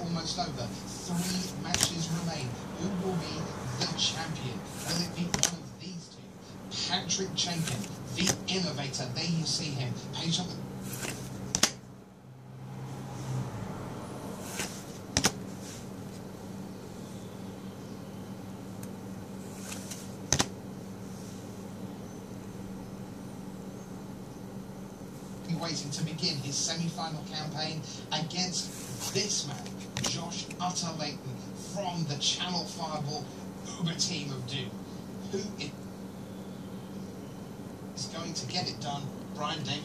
almost over. Three matches remain. Who will be the champion? Will it be one of these two? Patrick Chapin, the innovator. There you see him. Up waiting to begin his semi-final campaign against this man, Josh Utter-Leyton, from the Channel Fireball Uber team of Doom. Who is going to get it done? Brian David.